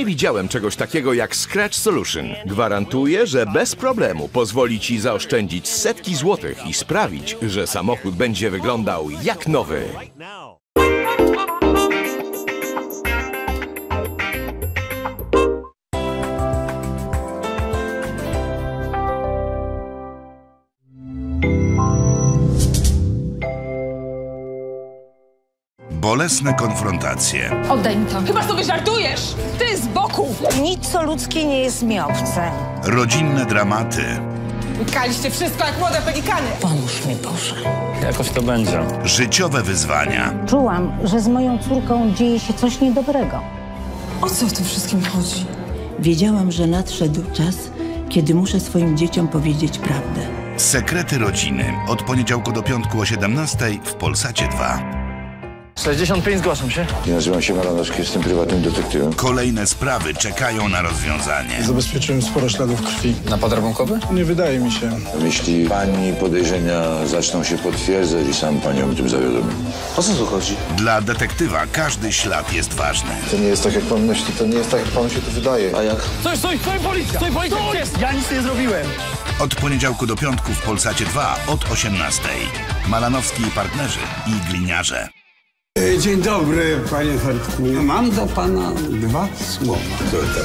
nie widziałem czegoś takiego jak Scratch Solution. Gwarantuję, że bez problemu pozwoli Ci zaoszczędzić setki złotych i sprawić, że samochód będzie wyglądał jak nowy. Bolesne konfrontacje, Oddaj mi to. Chyba sobie żartujesz! Ty z boku! Nic co ludzkie nie jest miałwce. rodzinne dramaty, Kaliście wszystko jak młode pelikany! Pomóż mi Boże. Jakoś to będzie. życiowe wyzwania. Czułam, że z moją córką dzieje się coś niedobrego. O co w tym wszystkim chodzi? Wiedziałam, że nadszedł czas, kiedy muszę swoim dzieciom powiedzieć prawdę. Sekrety rodziny. Od poniedziałku do piątku o 17 w Polsacie 2. 65 zgłaszam się. Ja nazywam się Maranowski, jestem prywatnym detektywem. Kolejne sprawy czekają na rozwiązanie. Zabezpieczyłem sporo śladów krwi. Napad rabunkowy? Nie wydaje mi się. Jeśli pani podejrzenia zaczną się potwierdzać i sam panią o tym zawiadomię. O co tu chodzi? Dla detektywa każdy ślad jest ważny. To nie jest tak, jak pan myśli, to nie jest tak, jak panu się to wydaje. A jak? Stój, stój, stój, policja! Stój, policja! Jest! Ja nic nie zrobiłem! Od poniedziałku do piątku w Polsacie 2 od 18. Malanowski i partnerzy i gliniarze. Dzień dobry, panie Fertku. Mam do pana dwa słowa.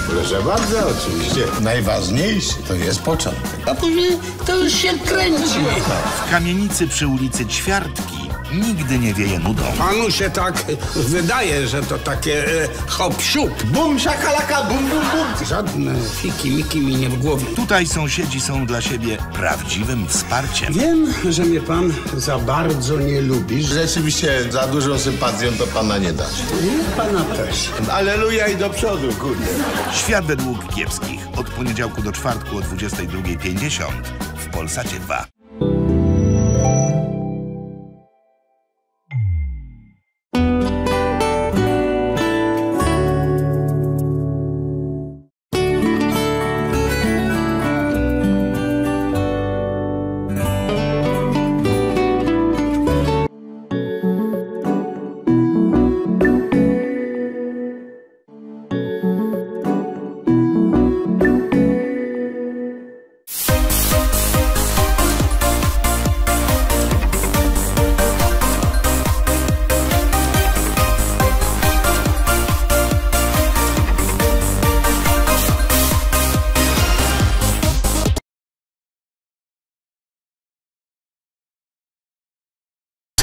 Proszę bardzo, oczywiście. Najważniejszy to jest początek. A później to już się kręci. W kamienicy przy ulicy Ćwiartki nigdy nie wieje nudą. Panu się tak wydaje, że to takie e, hop siup. Bum, szakalaka, bum, bum, bum. Żadne fiki, miki mi nie w głowie. Tutaj sąsiedzi są dla siebie prawdziwym wsparciem. Wiem, że mnie pan za bardzo nie lubi. że Rzeczywiście za dużą sympatią to pana nie da. Nie pana też. Aleluja i do przodu, kurde. Świat według kiepskich. Od poniedziałku do czwartku o 22.50 w Polsacie 2.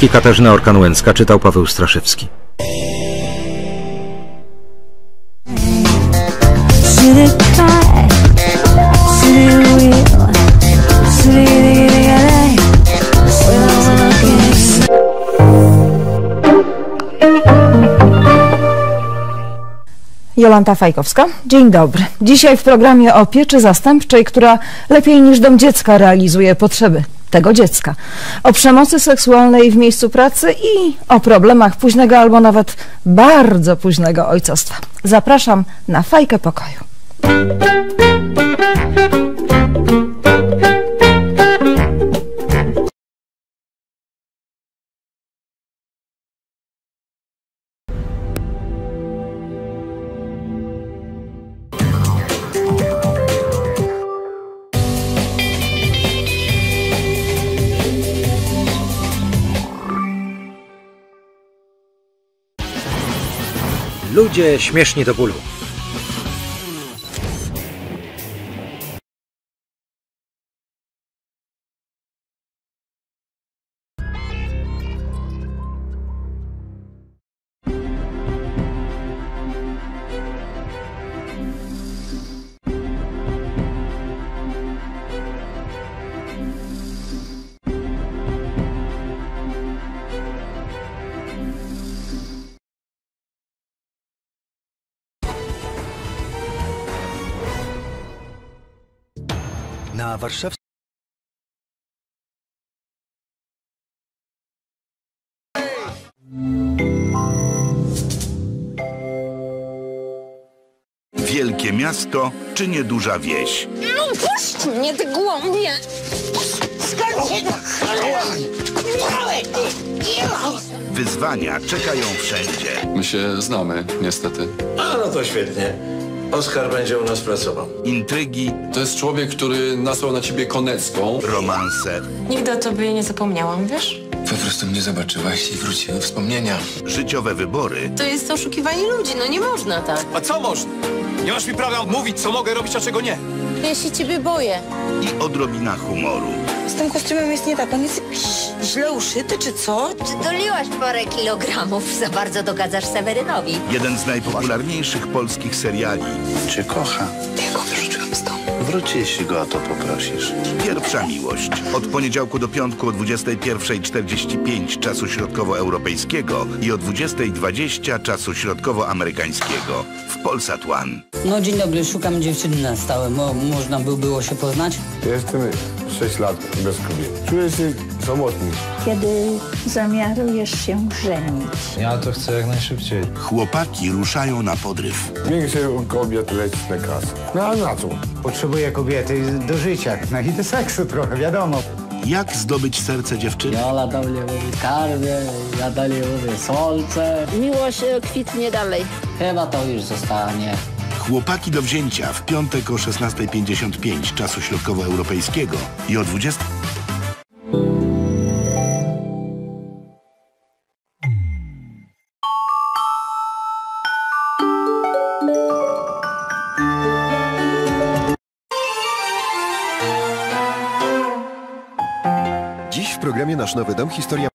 Katarzyna Orkan-Łęcka czytał Paweł Straszewski. Jolanta Fajkowska. Dzień dobry. Dzisiaj w programie o pieczy zastępczej, która lepiej niż dom dziecka realizuje potrzeby tego dziecka. O przemocy seksualnej w miejscu pracy i o problemach późnego albo nawet bardzo późnego ojcostwa. Zapraszam na fajkę pokoju. Ludzie śmieszni do bólu. Na warszawskim Wielkie miasto czy nieduża wieś? No puść mnie, ty głąbie! Skąd się Wyzwania czekają wszędzie. My się znamy, niestety. A no to świetnie. Oskar będzie u nas pracował. Intrygi, To jest człowiek, który nasłał na ciebie konecką. romanse, Nigdy o tobie nie zapomniałam, wiesz? Po prostu mnie zobaczyłaś i wróciły wspomnienia. życiowe wybory To jest oszukiwanie ludzi, no nie można tak. A co można? Nie masz mi prawa mówić, co mogę robić, a czego nie. Ja się ciebie boję. i odrobina humoru. Z tym kostiumem jest nie tak, on jest źle uszyty czy co? Czy doliłaś parę kilogramów? Za bardzo dogadzasz Sewerynowi. Jeden z najpopularniejszych polskich seriali. Cię kocha. Ja go wyrzuciłam z domu. Wróci, jeśli go o to poprosisz. Pierwsza miłość. Od poniedziałku do piątku o 21.45 czasu środkowoeuropejskiego i o 20.20 czasu środkowoamerykańskiego w Polsat One. No dzień dobry, szukam dziewczyny na stałe. Mo, można by było się poznać? Jestem 6 lat bez kobiet. Czuję się samotny. Kiedy zamiarujesz się żenić? Ja to chcę jak najszybciej. Chłopaki ruszają na podryw. Więcej kobiet leci na kasę. No a na co? Potrzebuję kobiety do życia, no i do seksu trochę, wiadomo. Jak zdobyć serce dziewczyny? Ja latałem mówię skarbie, ja dalej mówię solce. Miłość kwitnie dalej. Chyba to już zostanie. Chłopaki do wzięcia w piątek o 16.55 czasu środkowoeuropejskiego i o 20. Dziś w programie Nasz Nowy Dom historia